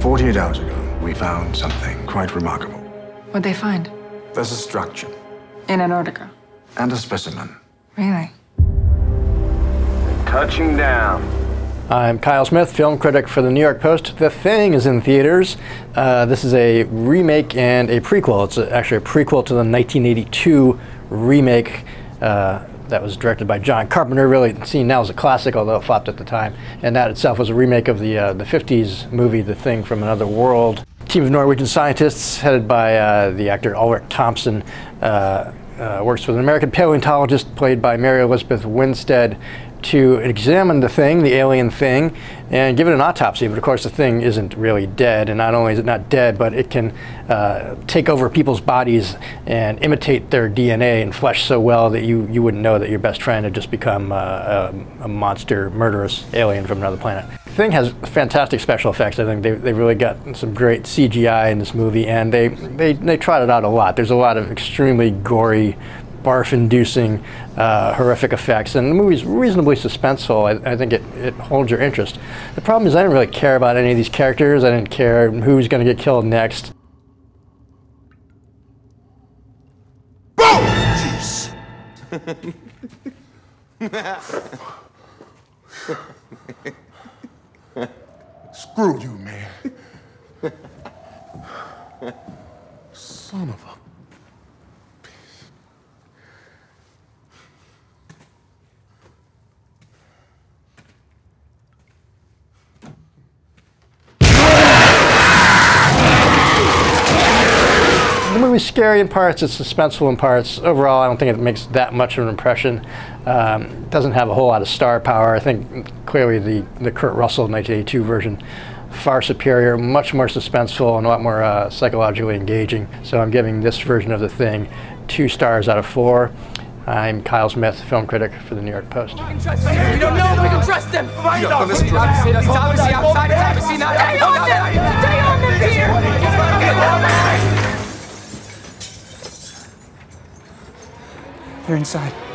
48 hours ago, we found something quite remarkable. What'd they find? There's a structure In Antarctica. and a specimen. Really? Touching down. I'm Kyle Smith, film critic for the New York Post. The Thing is in theaters. Uh, this is a remake and a prequel. It's actually a prequel to the 1982 remake uh, that was directed by John Carpenter. Really seen now as a classic, although it flopped at the time. And that itself was a remake of the uh, the 50s movie The Thing from Another World. A team of Norwegian scientists headed by uh, the actor Ulrich Thomsen. Uh, uh, works with an American paleontologist played by Mary Elizabeth Winstead to examine the thing, the alien thing, and give it an autopsy. But of course, the thing isn't really dead, and not only is it not dead, but it can uh, take over people's bodies and imitate their DNA and flesh so well that you, you wouldn't know that you're best trying to just become uh, a, a monster, murderous alien from another planet. The thing has fantastic special effects. I think they, they really got some great CGI in this movie, and they, they, they trot it out a lot. There's a lot of extremely gory barf-inducing, uh, horrific effects. And the movie's reasonably suspenseful. I, I think it, it holds your interest. The problem is I didn't really care about any of these characters. I didn't care who's going to get killed next. Jeez. Screw you, The movie's scary in parts, it's suspenseful in parts. Overall, I don't think it makes that much of an impression. Um, it doesn't have a whole lot of star power. I think clearly the, the Kurt Russell 1982 version far superior, much more suspenseful and a lot more uh, psychologically engaging. So I'm giving this version of the thing two stars out of four. I'm Kyle Smith, film critic for the New York Post. We don't know if we can trust them. Find out. Let's trust him. It's obviously outside. It's obviously not. They're inside.